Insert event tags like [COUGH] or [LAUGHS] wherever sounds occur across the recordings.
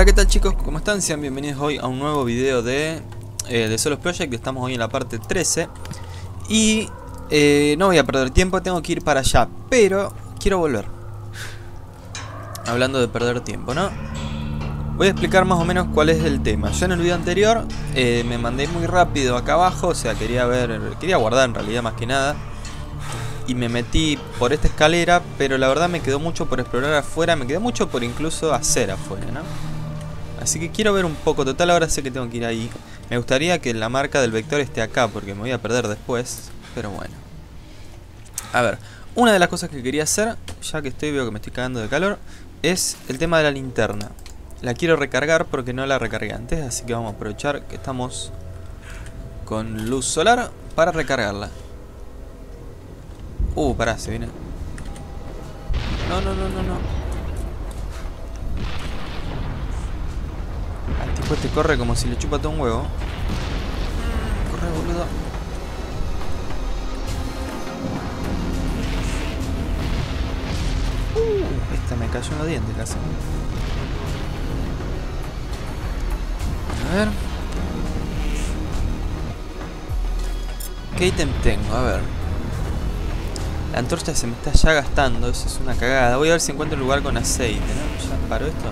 Hola, ¿qué tal chicos? ¿Cómo están? Sean bienvenidos hoy a un nuevo video de, eh, de Solos Project. Estamos hoy en la parte 13. Y eh, no voy a perder tiempo, tengo que ir para allá. Pero quiero volver. Hablando de perder tiempo, ¿no? Voy a explicar más o menos cuál es el tema. Yo en el video anterior eh, me mandé muy rápido acá abajo. O sea, quería ver, quería guardar en realidad más que nada y me metí por esta escalera, pero la verdad me quedó mucho por explorar afuera, me quedó mucho por incluso hacer afuera, ¿no? Así que quiero ver un poco, total ahora sé que tengo que ir ahí. Me gustaría que la marca del vector esté acá, porque me voy a perder después, pero bueno. A ver, una de las cosas que quería hacer, ya que estoy, veo que me estoy cagando de calor, es el tema de la linterna. La quiero recargar porque no la recargué antes, así que vamos a aprovechar que estamos con luz solar para recargarla. Uh, pará, se viene. No, no, no, no, no. El tipo este corre como si le chupa todo un huevo. Corre, boludo. Uh, esta me cayó en los dientes casi. A ver. ¿Qué ítem tengo? A ver. La antorcha se me está ya gastando, eso es una cagada. Voy a ver si encuentro un lugar con aceite, ¿no? ¿Ya paró esto?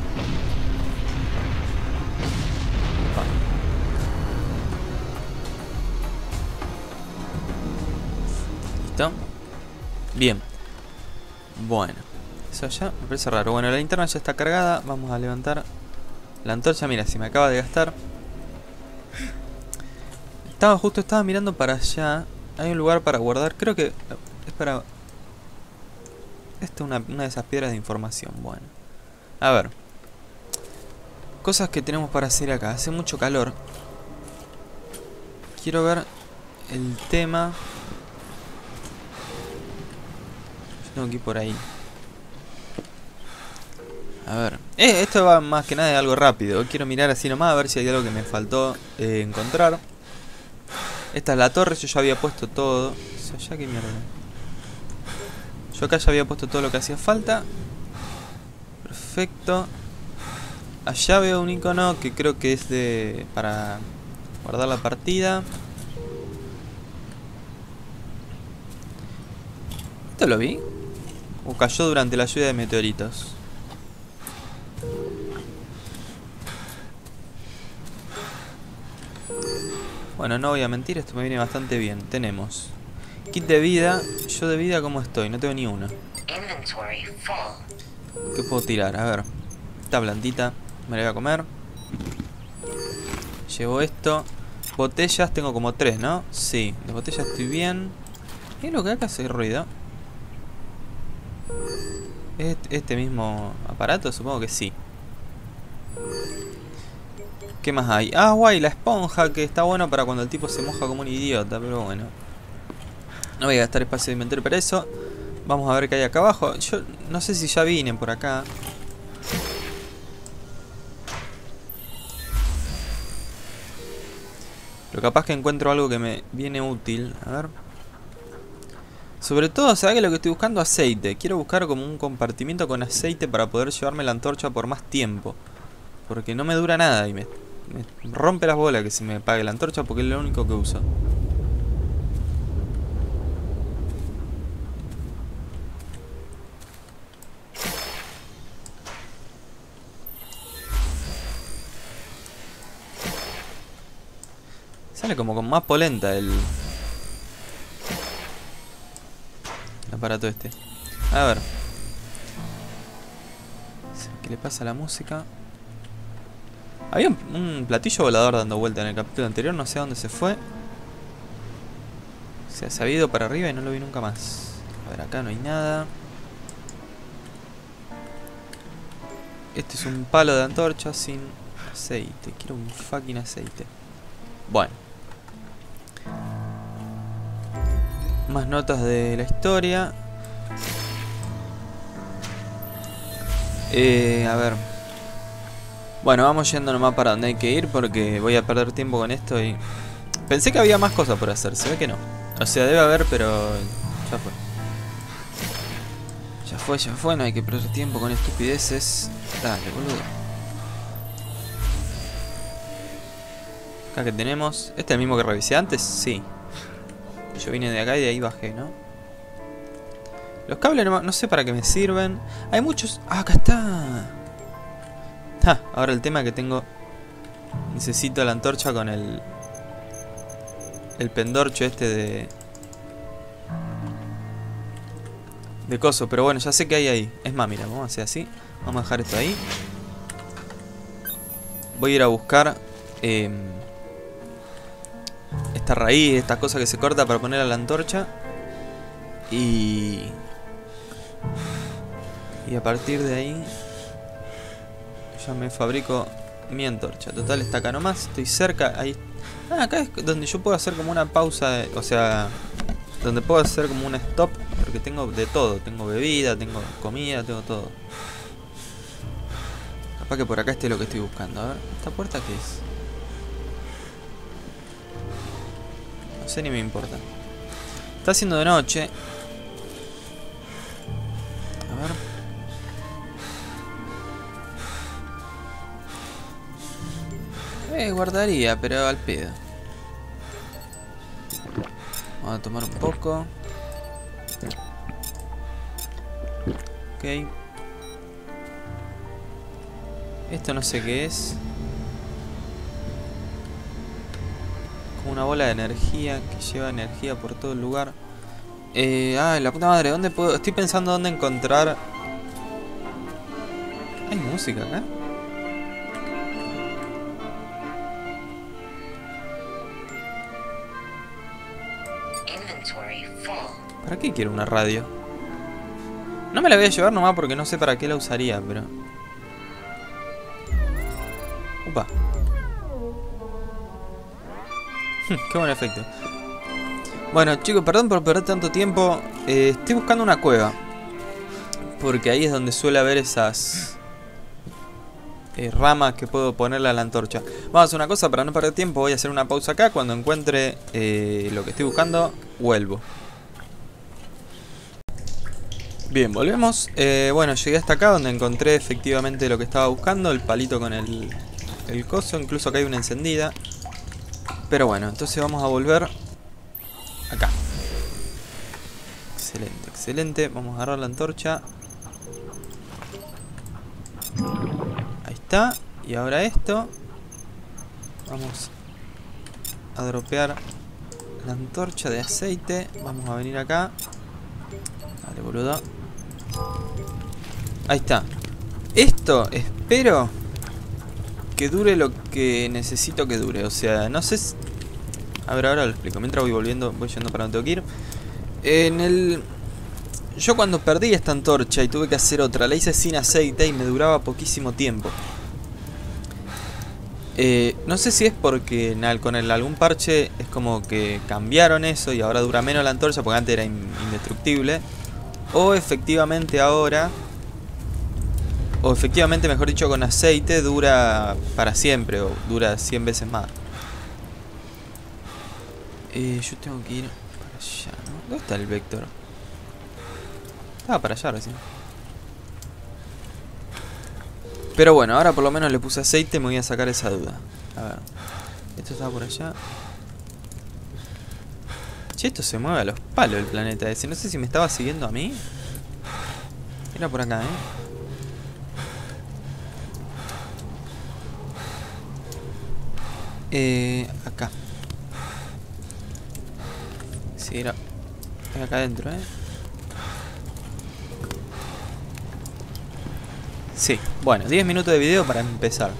Bien. Bueno. Eso ya me parece raro. Bueno, la linterna ya está cargada. Vamos a levantar la antorcha. Mira, si me acaba de gastar. Estaba justo, estaba mirando para allá. Hay un lugar para guardar. Creo que es para... Esta es una, una de esas piedras de información. Bueno. A ver. Cosas que tenemos para hacer acá. Hace mucho calor. Quiero ver el tema. Yo tengo que ir por ahí. A ver. Eh, esto va más que nada de algo rápido. Quiero mirar así nomás a ver si hay algo que me faltó eh, encontrar. Esta es la torre. Yo ya había puesto todo. Que mierda. Yo acá ya había puesto todo lo que hacía falta. Perfecto. Allá veo un icono que creo que es de... para guardar la partida. ¿Esto lo vi? ¿O cayó durante la lluvia de meteoritos? Bueno, no voy a mentir, esto me viene bastante bien. Tenemos Kit de vida. Yo de vida, ¿cómo estoy? No tengo ni uno. ¿Qué puedo tirar? A ver. Esta plantita. Me la voy a comer. Llevo esto. Botellas tengo como tres, ¿no? Sí. De botellas estoy bien. ¿Qué es lo que acá hace ruido? ¿Es este mismo aparato? Supongo que sí. ¿Qué más hay? Agua y la esponja, que está bueno para cuando el tipo se moja como un idiota, pero bueno. No voy a gastar espacio de inventario para eso. Vamos a ver qué hay acá abajo. Yo no sé si ya vine por acá. Pero capaz que encuentro algo que me viene útil. A ver. Sobre todo, ¿sabes que lo que estoy buscando? Aceite. Quiero buscar como un compartimiento con aceite para poder llevarme la antorcha por más tiempo. Porque no me dura nada y me, me rompe las bolas que se me pague la antorcha porque es lo único que uso. Sale como con más polenta el... El aparato este. A ver. ¿Qué le pasa a la música? Había un, platillo volador dando vuelta en el capítulo anterior, no sé a dónde se fue. Se ha sabido para arriba y no lo vi nunca más. A ver, acá no hay nada. Este es un palo de antorcha sin aceite. Quiero un fucking aceite. Bueno. Más notas de la historia. Eh, a ver. Bueno, vamos yendo nomás para donde hay que ir porque voy a perder tiempo con esto y... Pensé que había más cosas por hacer, se ve que no. O sea, debe haber, pero... Ya fue. Ya fue, ya fue, no hay que perder tiempo con estupideces. Dale, boludo. Acá que tenemos. ¿Este es el mismo que revisé antes? Sí. Yo vine de acá y de ahí bajé, ¿no? Los cables no, sé para qué me sirven. Hay muchos... Ah, acá está. Ah, ahora el tema que tengo... Necesito la antorcha con el... El pendorcho este de... De coso, pero bueno, ya sé que hay ahí. Es más, mira, vamos a hacer así. Vamos a dejar esto ahí. Voy a ir a buscar... Eh, esta raíz, esta cosa que se corta para poner a la antorcha. Y... Y a partir de ahí... Ya me fabrico mi antorcha. Total, está acá nomás. Estoy cerca. Ahí. Ah, acá es donde yo puedo hacer como una pausa. o sea, donde puedo hacer como un stop. Porque tengo de todo. Tengo bebida, tengo comida, tengo todo. Capaz que por acá esté lo que estoy buscando. A ver, ¿esta puerta qué es? Sé ni me importa. Está haciendo de noche. A ver. Eh, guardaría, pero al pedo. Vamos a tomar un poco. Ok. Esto no sé qué es. Una bola de energía que lleva energía por todo el lugar. Eh, ah, la puta madre, ¿dónde puedo? Estoy pensando dónde encontrar... ¿Hay música acá? ¿Para qué quiero una radio? No me la voy a llevar nomás porque no sé para qué la usaría, pero... [LAUGHS] qué buen efecto. Bueno, chicos, perdón por perder tanto tiempo. Eh, estoy buscando una cueva. Porque ahí es donde suele haber esas... Eh, ramas que puedo ponerle a la antorcha. Vamos a hacer una cosa para no perder tiempo. Voy a hacer una pausa acá. Cuando encuentre eh, lo que estoy buscando, vuelvo. Bien, volvemos. Bueno, llegué hasta acá donde encontré efectivamente lo que estaba buscando. El palito con el, el coso. Incluso acá hay una encendida. Pero bueno, entonces vamos a volver acá. Excelente, excelente. Vamos a agarrar la antorcha. Ahí está. Y ahora esto. Vamos a dropear la antorcha de aceite. Vamos a venir acá. Dale, boludo. Ahí está. Esto espero que dure lo que necesito que dure. O sea, no sé. A ver, ahora lo explico. Mientras voy volviendo, voy yendo para donde tengo que ir. En el... Yo cuando perdí esta antorcha y tuve que hacer otra, la hice sin aceite y me duraba poquísimo tiempo. Eh, no sé si es porque con el, algún parche es como que cambiaron eso y ahora dura menos la antorcha porque antes era indestructible. O efectivamente ahora o efectivamente, mejor dicho, con aceite dura para siempre o dura 100 veces más. Eh, yo tengo que ir para allá, ¿no? ¿Dónde está el vector? Estaba para allá recién. Pero bueno, ahora por lo menos le puse aceite, me voy a sacar esa duda. A ver. Esto estaba por allá. Che, esto se mueve a los palos el planeta ese. No sé si me estaba siguiendo a mí. Era por acá, ¿eh? Eh, acá. Sí, era... acá adentro, ¿eh? Sí, bueno, 10 minutos de video para empezar.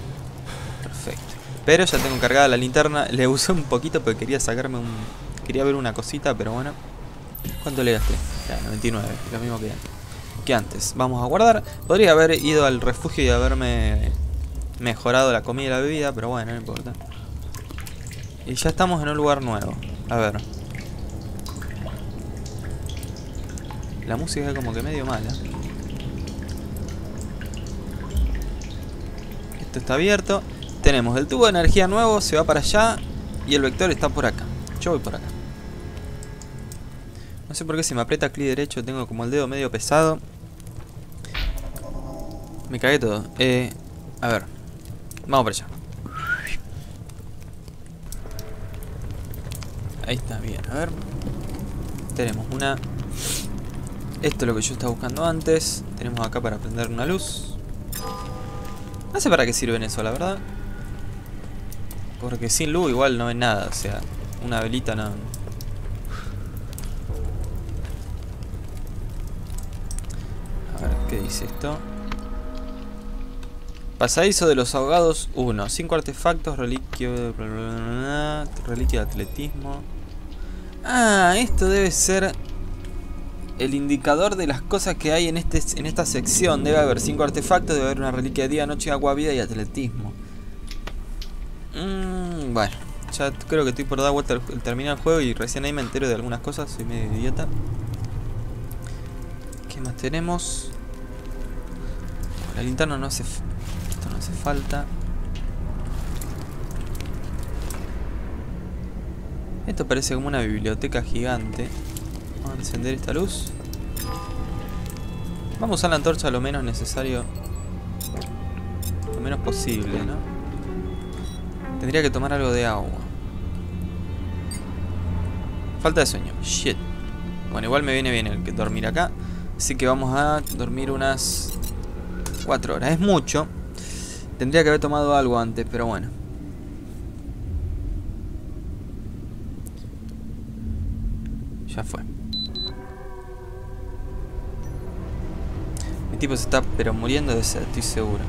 Perfecto. Pero ya tengo cargada la linterna. Le usé un poquito porque quería sacarme un... Quería ver una cosita, pero bueno. ¿Cuánto le gasté? Ya, 99, lo mismo que, que antes. Vamos a guardar. Podría haber ido al refugio y haberme mejorado la comida y la bebida, pero bueno, no importa. Y ya estamos en un lugar nuevo. A ver. La música es como que medio mala. Esto está abierto. Tenemos el tubo de energía nuevo, se va para allá. Y el vector está por acá. Yo voy por acá. No sé por qué si me aprieta clic derecho tengo como el dedo medio pesado. Me cagué todo. Eh, a ver. Vamos para allá. Ahí está, bien. A ver. Tenemos una... Esto es lo que yo estaba buscando antes. Tenemos acá para prender una luz. No sé para qué sirven eso, la verdad. Porque sin luz igual no ven nada. O sea, una velita no... A ver, ¿qué dice esto? Pasadizo de los ahogados 1. 5 artefactos, reliquio... Reliquio de atletismo. Ah, esto debe ser el indicador de las cosas que hay en, este, en esta sección. Debe haber 5 artefactos, debe haber una reliquia de día, noche, agua, vida y atletismo. Mm, bueno, ya creo que estoy por dar vuelta al terminar el juego y recién ahí me entero de algunas cosas. Soy medio idiota. ¿Qué más tenemos? La linterna no hace... Esto no hace falta. Esto parece como una biblioteca gigante. Vamos a encender esta luz. Vamos a usar la antorcha lo menos necesario. Lo menos posible, ¿no? Tendría que tomar algo de agua. Falta de sueño. Shit. Bueno, igual me viene bien el que dormir acá. Así que vamos a dormir unas 4 horas. Es mucho. Tendría que haber tomado algo antes, pero bueno. Fue. Mi tipo se está pero muriendo de sed, estoy seguro.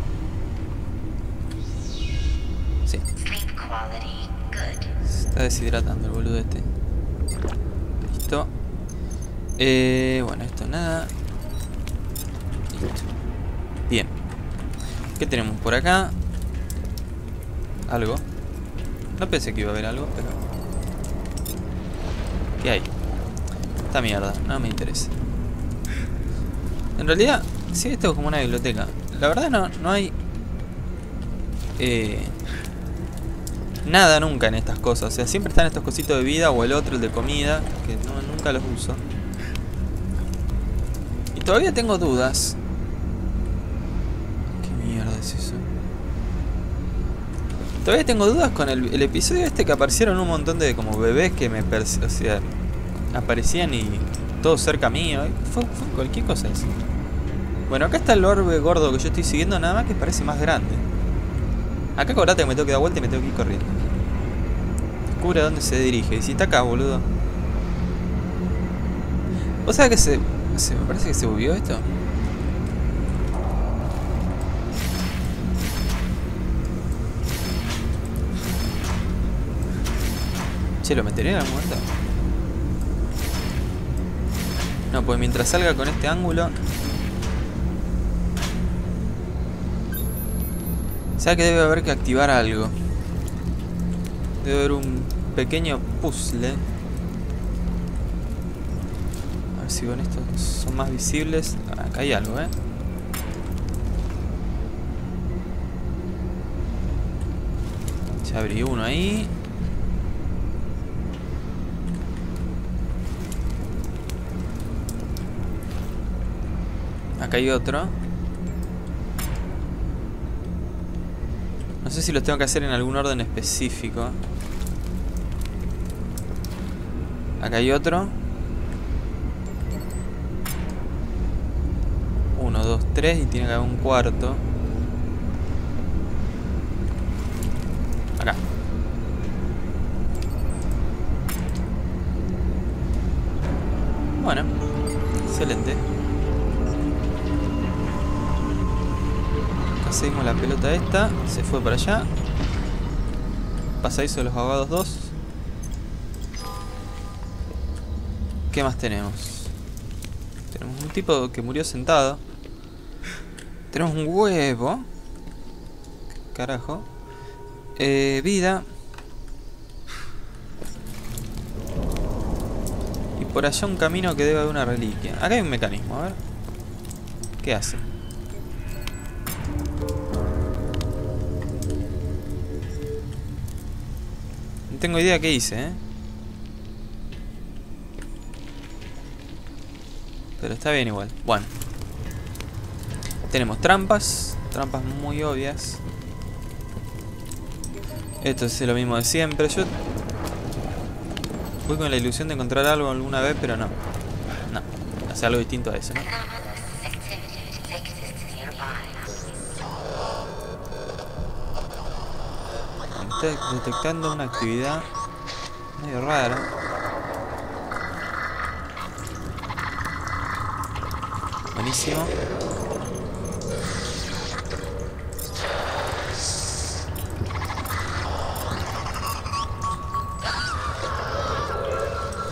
Sí. Se está deshidratando el boludo este. Listo. Eh, bueno, esto nada. Listo. Bien. ¿Qué tenemos por acá? Algo. No pensé que iba a haber algo, pero... ¿Qué hay? Esta mierda, no me interesa. En realidad, sí, esto es como una biblioteca. La verdad no, no hay... Eh, nada nunca en estas cosas. O sea, siempre están estos cositos de vida o el otro, el de comida, que nunca los uso. Y todavía tengo dudas. ¿Qué mierda es eso? Todavía tengo dudas con el, episodio este que aparecieron un montón de como bebés que me... O sea, aparecían y todo cerca mío. Fue, cualquier cosa eso. Bueno, acá está el orbe gordo que yo estoy siguiendo, nada más que parece más grande. Acá acordate que me tengo que dar vuelta y me tengo que ir corriendo. Descubre a dónde se dirige. Y si está acá, boludo. ¿Vos sabés que se. Me parece que se movió esto. Che, ¿lo metería en algún momento? No, pues mientras salga con este ángulo... sea que debe haber que activar algo. Debe haber un pequeño puzzle. A ver si con esto son más visibles. Acá hay algo, ¿eh? Ya abrí uno ahí. Acá hay otro. No sé si los tengo que hacer en algún orden específico. Acá hay otro. Uno, dos, tres y tiene que haber un cuarto. La pelota esta. Se fue para allá. Pasadizo de los abogados 2. ¿Qué más tenemos? Tenemos un tipo que murió sentado. Tenemos un huevo. Carajo. Eh, vida. Y por allá un camino que debe haber una reliquia. Acá hay un mecanismo, a ver. ¿Qué hace? Tengo idea qué hice, ¿eh? Pero está bien igual. Bueno. Tenemos trampas. Trampas muy obvias. Esto es lo mismo de siempre. Yo... Fui con la ilusión de encontrar algo alguna vez, pero no. No. Hace algo distinto a eso, ¿no? Está detectando una actividad medio rara. Buenísimo.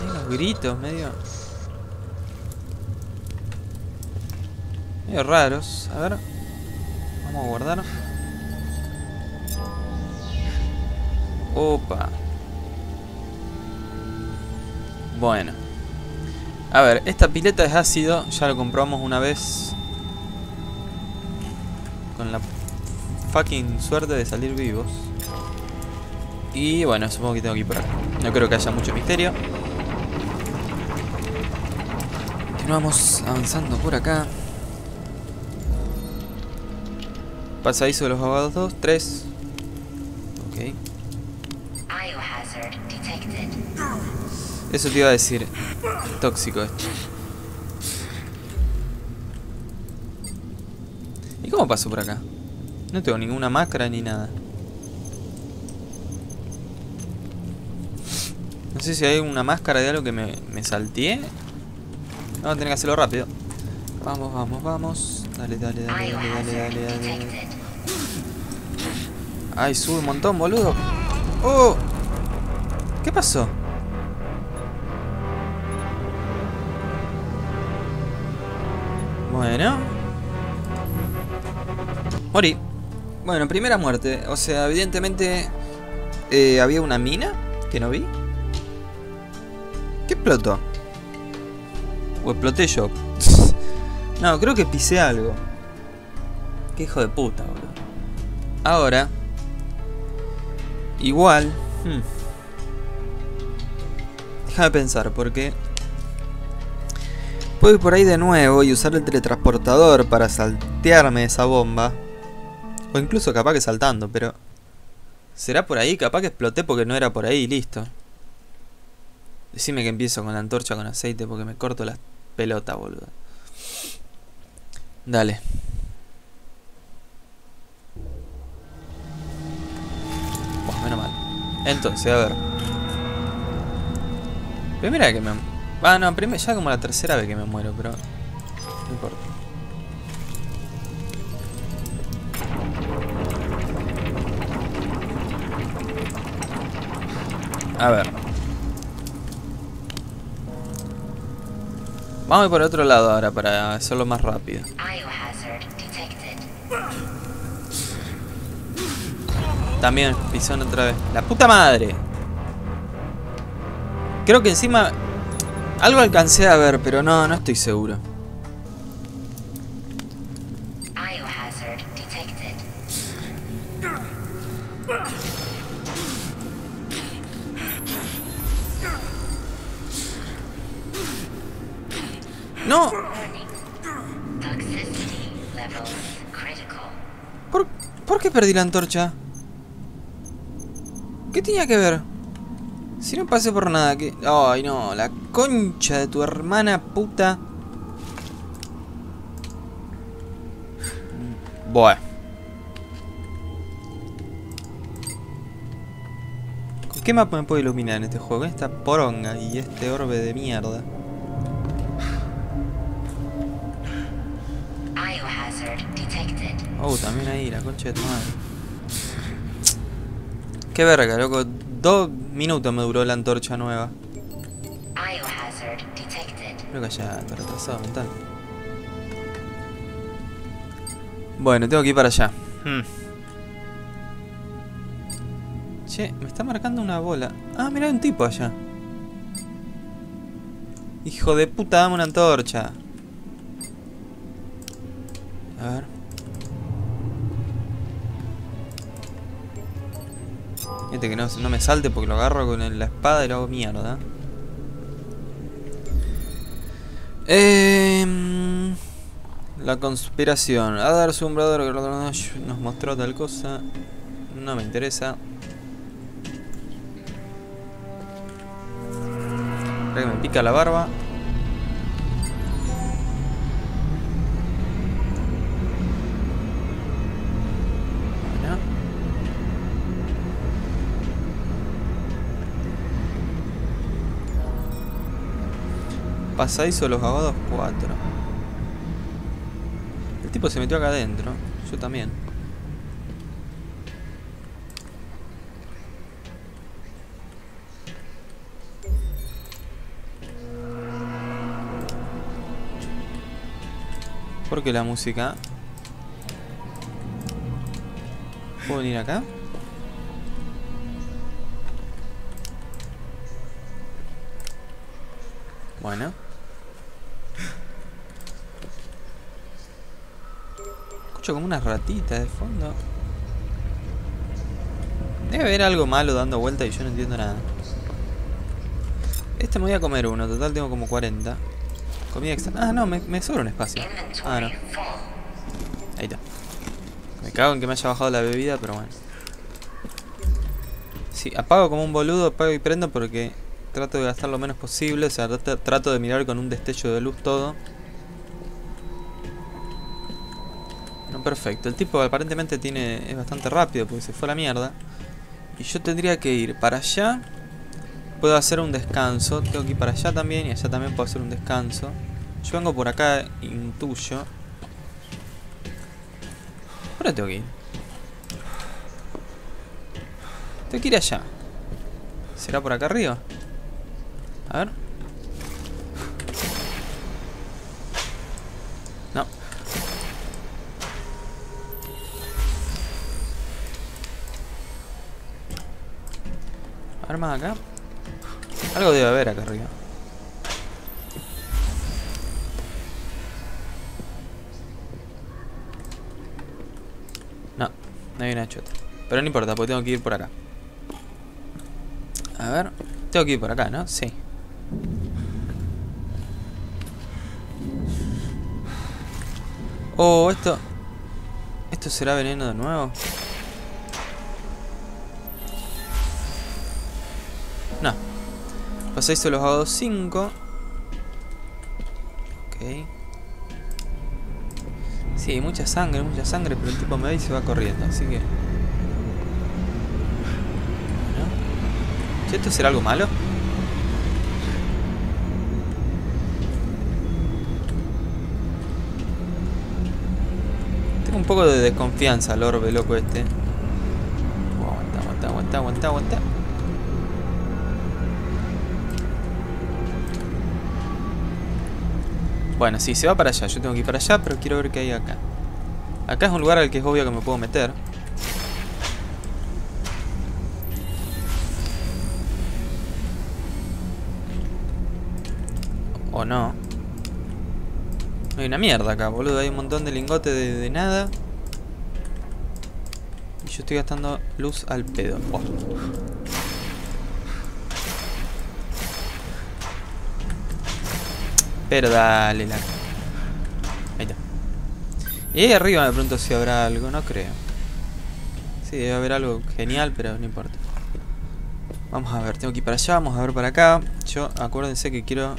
Hay unos gritos medio... Medio raros. A ver. Vamos a guardar. Opa. Bueno. A ver, esta pileta es ácido, ya lo comprobamos una vez. Con la fucking suerte de salir vivos. Y bueno, supongo que tengo que ir por acá. No creo que haya mucho misterio. Continuamos avanzando por acá. Pasadizo de los abogados 2, 3. Ok. Eso te iba a decir. Tóxico esto. ¿Y cómo paso por acá? No tengo ninguna máscara ni nada. No sé si hay una máscara de algo que me, me salteé. Vamos a tener que hacerlo rápido. Vamos, vamos, vamos. Dale, dale, dale, dale, dale, dale, dale. Ay, sube un montón, boludo. ¡Oh! ¿Qué pasó? Bueno. Morí. Bueno, primera muerte. O sea, evidentemente eh, había una mina que no vi. ¿Qué explotó? O exploté yo. [LAUGHS] no, creo que pisé algo. Qué hijo de puta, boludo. Ahora. Igual. Hmm. Déjame pensar, porque Puedo ir por ahí de nuevo y usar el teletransportador para saltearme esa bomba. O incluso capaz que saltando, pero... ¿Será por ahí? Capaz que exploté porque no era por ahí, listo. Decime que empiezo con la antorcha con aceite porque me corto la pelota, boludo. Dale. Pues menos mal. Entonces, a ver. Primera que me Ah, no, primero, ya como la tercera vez que me muero, pero... No importa. A ver. Vamos a ir por otro lado ahora para hacerlo más rápido. También pisón otra vez. ¡La puta madre! Creo que encima algo alcancé a ver, pero no, no estoy seguro. ¡No! ¿Por, ¿Por qué perdí la antorcha? ¿Qué tenía que ver? Si no pasé por nada, que... Ay, no, la concha de tu hermana puta. Bueno. ¿Con qué mapa me puedo iluminar en este juego? esta poronga y este orbe de mierda. Oh, también ahí, la concha de tu madre. Qué verga, loco. Dos minutos me duró la antorcha nueva. Creo que ya está retrasado mental. Bueno, tengo que ir para allá. Hmm. Che, me está marcando una bola. Ah, mira, hay un tipo allá. Hijo de puta, dame una antorcha. A ver. Este que no, no me salte porque lo agarro con la espada y lo hago mierda. Eh, la conspiración. A dar su que nos mostró tal cosa. No me interesa. Acá que me pica la barba. Pasadizo de los aguados 4. El tipo se metió acá adentro. Yo también. ¿Por qué la música? ¿Puedo venir acá? Bueno. Como unas ratitas de fondo. Debe haber algo malo dando vuelta y yo no entiendo nada. Este me voy a comer uno, total tengo como 40. Comida extra. Ah, no, me, me sobra un espacio. Ah, no. Ahí está. Me cago en que me haya bajado la bebida, pero bueno. Sí, apago como un boludo, apago y prendo porque trato de gastar lo menos posible. O sea, trato de mirar con un destello de luz todo. Perfecto. El tipo aparentemente tiene es bastante rápido porque se fue a la mierda. Y yo tendría que ir para allá. Puedo hacer un descanso. Tengo que ir para allá también y allá también puedo hacer un descanso. Yo vengo por acá, intuyo. ¿Por dónde tengo que ir? Tengo que ir allá. ¿Será por acá arriba? A ver. Armas acá. Algo debe haber acá arriba. No, no hay una chota. Pero no importa, porque tengo que ir por acá. A ver, tengo que ir por acá, ¿no? Sí. Oh, esto... ¿Esto será veneno de nuevo? Pasáis los hago 5. Ok. Sí, mucha sangre, mucha sangre, pero el tipo me ve y se va corriendo, así que... Bueno. ¿Esto será algo malo? Tengo un poco de desconfianza al orbe loco este. Aguanta, aguanta, aguanta, aguanta, aguanta. Bueno, sí, se va para allá. Yo tengo que ir para allá, pero quiero ver qué hay acá. Acá es un lugar al que es obvio que me puedo meter. O no. No hay una mierda acá, boludo. Hay un montón de lingotes de, de nada. Y yo estoy gastando luz al pedo. Oh. Pero dale la... Ahí está. Y ahí arriba me pregunto si habrá algo, no creo. Sí, debe haber algo genial, pero no importa. Vamos a ver, tengo que ir para allá, vamos a ver para acá. Yo, acuérdense que quiero...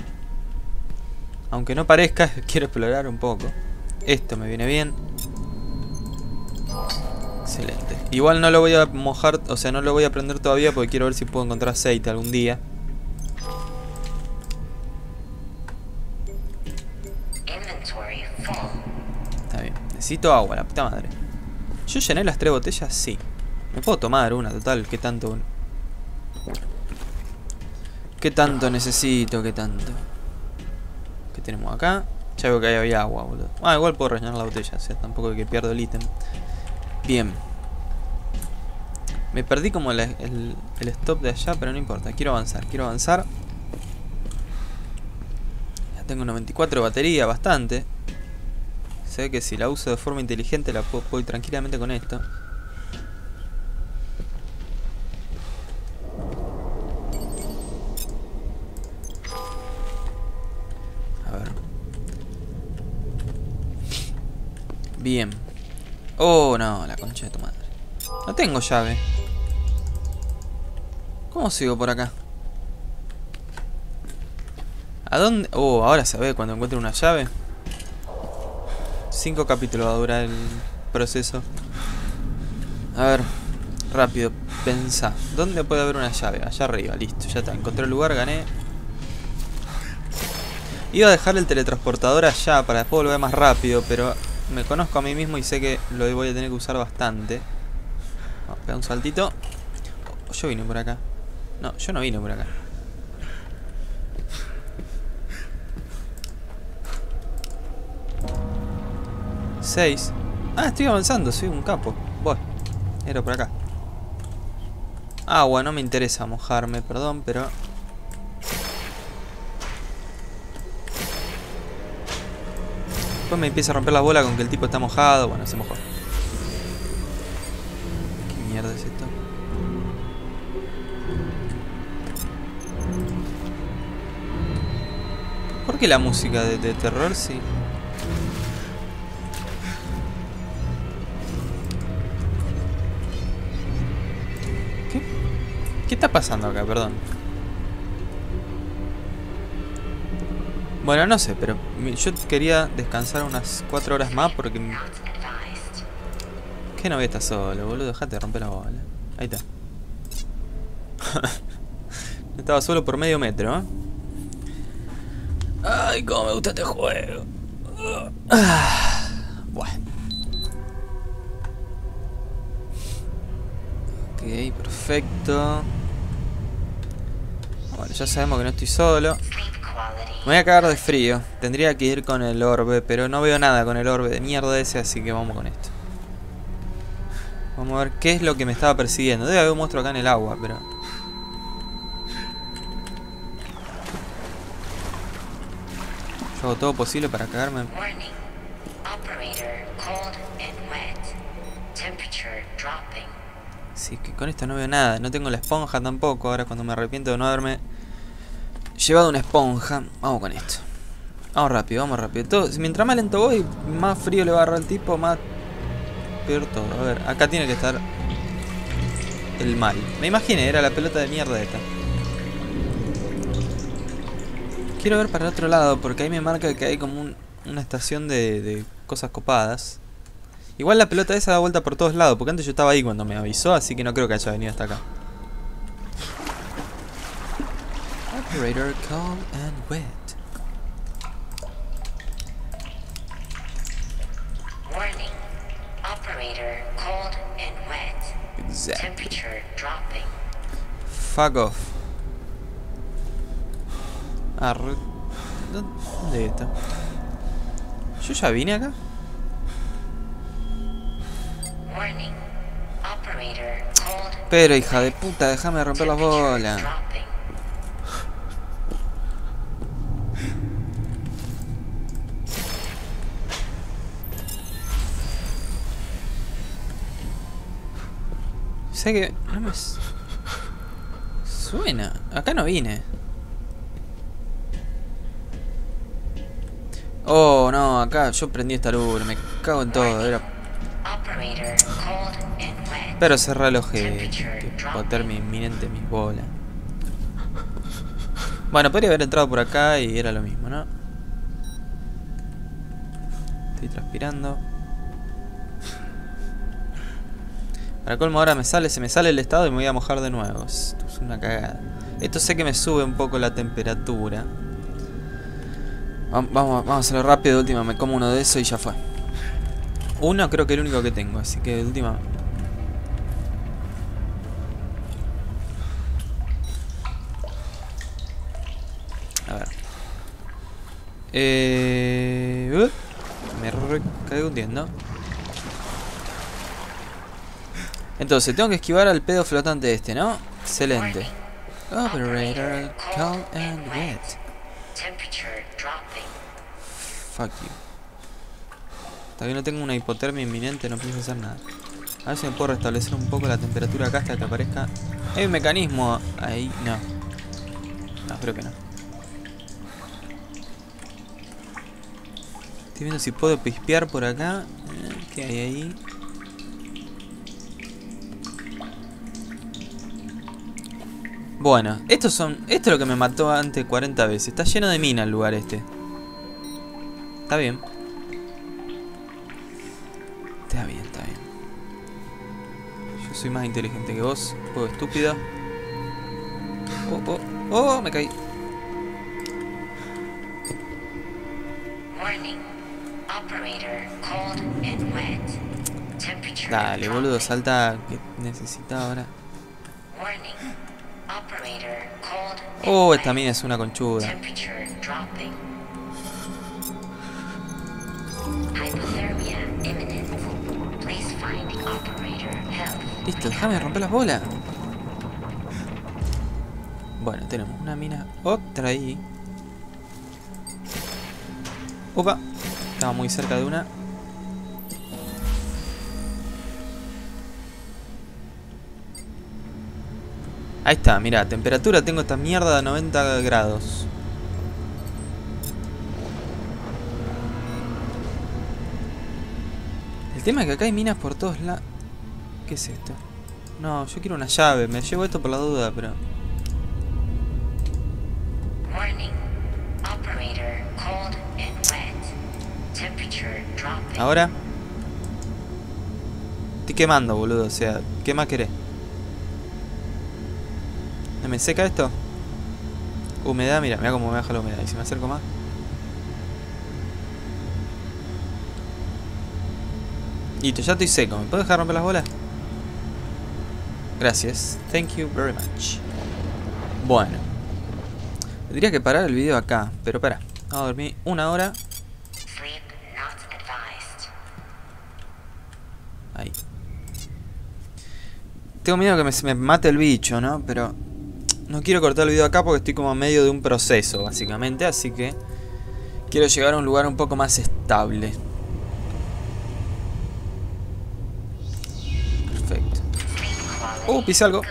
Aunque no parezca, [LAUGHS] quiero explorar un poco. Esto me viene bien. Excelente. Igual no lo voy a mojar, o sea, no lo voy a prender todavía porque quiero ver si puedo encontrar aceite algún día. Necesito agua, la puta madre. ¿Yo llené las tres botellas? Sí. Me puedo tomar una, total. ¿Qué tanto? ¿Qué tanto necesito? ¿Qué tanto? ¿Qué tenemos acá? Ya veo que ahí había agua, boludo. Ah, igual puedo rellenar la botella, o sea, tampoco que pierdo el ítem. Bien. Me perdí como el, el, stop de allá, pero no importa. Quiero avanzar, quiero avanzar. Ya tengo 94 de batería, bastante. Se que si la uso de forma inteligente la puedo, ir tranquilamente con esto. A ver. Bien. Oh, no, la concha de tu madre. No tengo llave. ¿Cómo sigo por acá? ¿A dónde? Oh, ahora se ve cuando encuentre una llave. Cinco capítulos va a durar el proceso. A ver, rápido, pensá. ¿Dónde puede haber una llave? Allá arriba, listo, ya está. Encontré el lugar, gané. Iba a dejar el teletransportador allá para después volver más rápido, pero me conozco a mí mismo y sé que lo voy a tener que usar bastante. Vamos a un saltito. Oh, yo vine por acá. No, yo no vine por acá. Ah, estoy avanzando, soy un capo. Voy. Era por acá. Agua, no me interesa mojarme, perdón, pero... Después me empieza a romper la bola con que el tipo está mojado. Bueno, se mojó. ¿Qué mierda es esto? ¿Por qué la música de, de terror sí? Está pasando acá? Perdón. Bueno, no sé, pero yo quería descansar unas 4 horas más porque... ¿Qué no voy a estar solo, boludo? Dejate de romper la bola. Ahí está. [LAUGHS] Estaba solo por medio metro, ¿eh? Ay, cómo me gusta este juego. [SIGHS] Bueno. Ok, perfecto. Bueno, ya sabemos que no estoy solo. Me voy a cagar de frío. Tendría que ir con el orbe, pero no veo nada con el orbe de mierda ese, así que vamos con esto. Vamos a ver qué es lo que me estaba persiguiendo. Debe haber un monstruo acá en el agua, pero... Yo hago todo posible para cagarme. Sí, que con esto no veo nada. No tengo la esponja tampoco. Ahora cuando me arrepiento de no haberme llevado una esponja. Vamos con esto. Vamos rápido, vamos rápido. Mientras más lento voy, más frío le va a agarrar al tipo, más peor todo. A ver, acá tiene que estar el mal. Me imaginé, era la pelota de mierda esta. Quiero ver para el otro lado, porque ahí me marca que hay como una estación de, de cosas copadas. Igual la pelota esa da vuelta por todos lados, porque antes yo estaba ahí cuando me avisó, así que no creo que haya venido hasta acá. Operator calm and wet. Warning. Operator cold and wet. Exactly. Temperature dropping. Fuck off. Arre... ¿Dónde está? ¿Yo ya vine acá? Warning. Operator cold Pero hija de puta, déjame romper las bolas. Sé que... No me... Suena. Acá no vine. Oh, no, acá yo prendí esta luz, me cago en todo, era... Pero cerré el que hipotermia inminente en mis bolas. Bueno, podría haber entrado por acá y era lo mismo, ¿no? Estoy transpirando. Para colmo ahora me sale, se me sale el estado y me voy a mojar de nuevo. Esto es una cagada. Esto sé que me sube un poco la temperatura. Vam- Vamos, vamos a hacerlo rápido, de última me como uno de esos y ya fue. Uno creo que es el único que tengo, así que de última... A ver. Eh... uh, me recagué hundiendo. Entonces, tengo que esquivar al pedo flotante este, ¿no? Excelente. Operator, calm and wet. Fuck you. Que no tengo una hipotermia inminente no pienso hacer nada. A ver si me puedo restablecer un poco la temperatura acá hasta que aparezca. Hay un mecanismo ahí. No. No, creo que no. Estoy viendo si puedo pispear por acá. Eh, ¿Qué hay ahí? Bueno, estos son. Esto es lo que me mató antes 40 veces. Está lleno de mina el lugar este. Está bien. Está bien, está bien. Yo soy más inteligente que vos, juego estúpido. Oh, oh, oh, me caí. Dale, boludo, salta que necesita ahora. Oh, esta mina es una conchuda. Listo, déjame romper las bolas. Bueno, tenemos una mina. Otra ahí. Opa. Estaba muy cerca de una. Ahí está, mira, temperatura tengo esta mierda de 90 grados. El tema es que acá hay minas por todos lados. ¿Qué es esto? No, yo quiero una llave. Me llevo esto por la duda, pero... Warning. Operator cold and wet. Temperature dropping. Ahora... Estoy quemando, boludo. O sea, ¿qué más querés? ¿No me seca esto? Humedad, mira, mira cómo me baja la humedad. Y si me acerco más... Listo, ya estoy seco. ¿Me puedo dejar romper las bolas? Gracias. Thank you very much. Bueno. Tendría que parar el video acá, pero para. Vamos a dormir una hora. Ahí. Tengo miedo que me, me mate el bicho, ¿no? Pero no quiero cortar el video acá porque estoy como en medio de un proceso, básicamente. Así que quiero llegar a un lugar un poco más estable. Perfecto. Oh, pisé algo.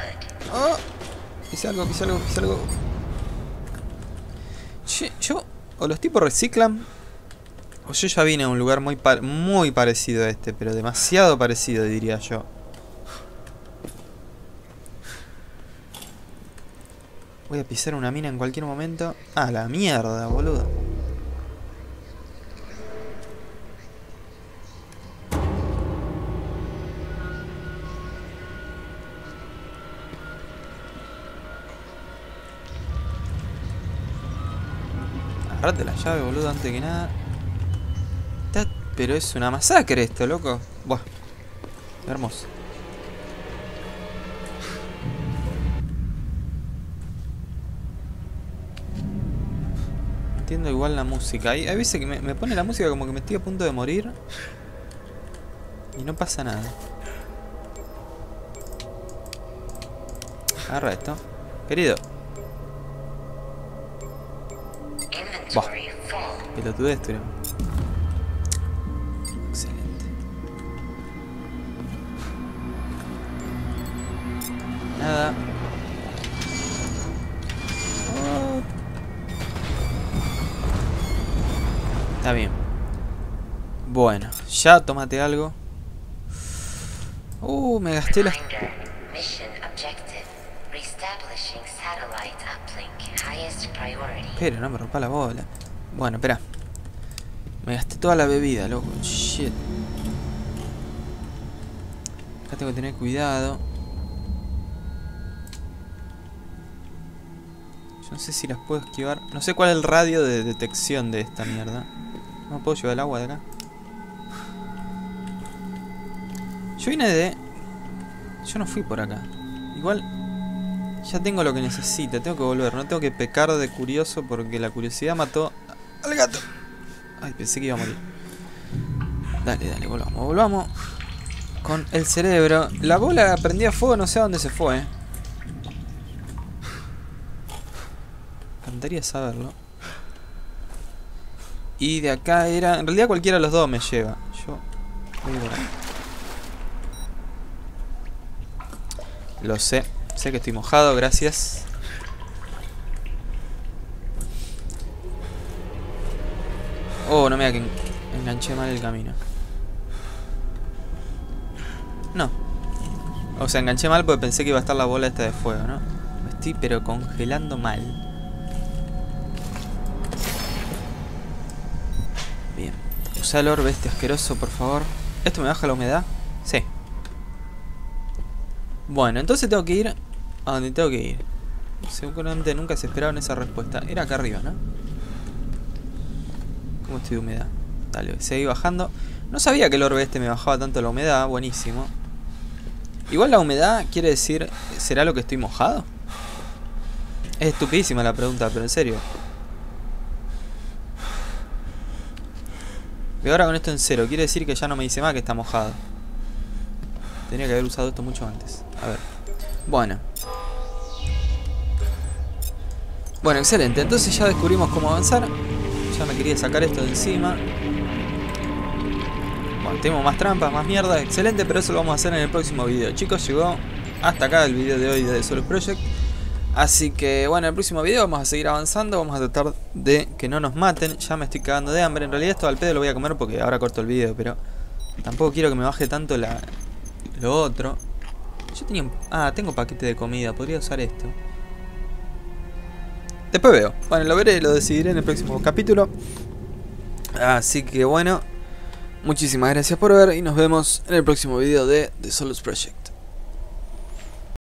Oh, pisé algo, pisé algo, pisé algo. Yo, o los tipos reciclan, o yo ya vine a un lugar muy, muy parecido a este, pero demasiado parecido, diría yo. Voy a pisar una mina en cualquier momento. Ah, la mierda, boludo. Agarrate la llave, boludo, antes que nada. Pero es una masacre esto, loco. Buah. Hermoso. Entiendo igual la música. Hay, hay veces que me, pone la música como que me estoy a punto de morir. Y no pasa nada. Agarra esto. Querido, full. pelotudez, pero... Excelente. Nada. Está bien. Bueno, ya tómate algo. Uh, me gasté las... Pero no me rompa la bola. Bueno, espera. Me gasté toda la bebida, loco. Shit. Acá tengo que tener cuidado. Yo no sé si las puedo esquivar. No sé cuál es el radio de detección de esta mierda. No puedo llevar el agua de acá. Yo vine de... Yo no fui por acá. Igual... Ya tengo lo que necesito. Tengo que volver. No tengo que pecar de curioso porque la curiosidad mató al gato. Ay, pensé que iba a morir. Dale, dale, volvamos, volvamos. Con el cerebro. La bola prendía fuego, no sé a dónde se fue. eh. Encantaría saberlo. Y de acá era... En realidad cualquiera de los dos me lleva. Yo... Lo sé. Sé que estoy mojado, gracias. Oh, no me da que en- enganché mal el camino. No. O sea, enganché mal porque pensé que iba a estar la bola esta de fuego, ¿no? Me estoy pero congelando mal. Usa el orbe este asqueroso, por favor. ¿Esto me baja la humedad? Sí. Bueno, entonces tengo que ir a donde tengo que ir. Seguramente nunca se esperaban esa respuesta. Era acá arriba, ¿no? ¿Cómo estoy de humedad? Dale, seguí bajando. No sabía que el orbe este me bajaba tanto la humedad. Buenísimo. Igual la humedad quiere decir... ¿Será lo que estoy mojado? Es estupidísima la pregunta, pero en serio. Y ahora con esto en cero. Quiere decir que ya no me dice más que está mojado. Tenía que haber usado esto mucho antes. A ver. Bueno. Bueno, excelente. Entonces ya descubrimos cómo avanzar. Ya me quería sacar esto de encima. Bueno, tenemos más trampas, más mierda. Excelente, pero eso lo vamos a hacer en el próximo video. Chicos, llegó hasta acá el video de hoy de Solo Project. Así que bueno, en el próximo video vamos a seguir avanzando. Vamos a tratar de que no nos maten. Ya me estoy cagando de hambre. En realidad esto al pedo lo voy a comer porque ahora corto el video. Pero tampoco quiero que me baje tanto la, lo otro. Yo tenía un... Ah, tengo paquete de comida. Podría usar esto. Después veo. Bueno, lo veré, lo decidiré en el próximo capítulo. Así que bueno. Muchísimas gracias por ver y nos vemos en el próximo video de The Solus Project.